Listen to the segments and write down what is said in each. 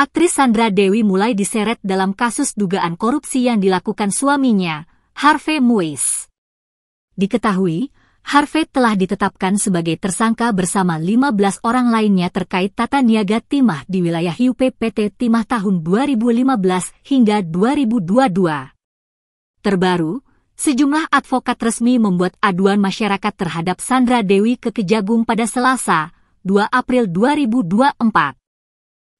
aktris Sandra Dewi mulai diseret dalam kasus dugaan korupsi yang dilakukan suaminya, Harvey Muiz. Diketahui, Harvey telah ditetapkan sebagai tersangka bersama 15 orang lainnya terkait tata niaga timah di wilayah UPPT Timah tahun 2015 hingga 2022. Terbaru, sejumlah advokat resmi membuat aduan masyarakat terhadap Sandra Dewi ke Kejagung pada Selasa, 2 April 2024.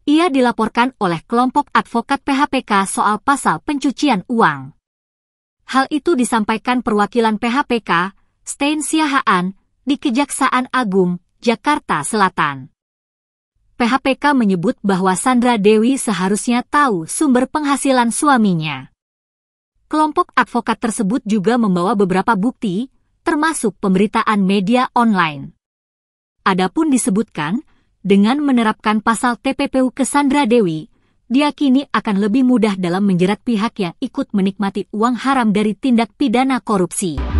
Ia dilaporkan oleh kelompok advokat PHPK soal pasal pencucian uang. Hal itu disampaikan perwakilan PHPK, Stein Siahaan, di Kejaksaan Agung, Jakarta Selatan. PHPK menyebut bahwa Sandra Dewi seharusnya tahu sumber penghasilan suaminya. Kelompok advokat tersebut juga membawa beberapa bukti, termasuk pemberitaan media online. Adapun disebutkan, dengan menerapkan pasal TPPU ke Sandra Dewi, diakini akan lebih mudah dalam menjerat pihak yang ikut menikmati uang haram dari tindak pidana korupsi.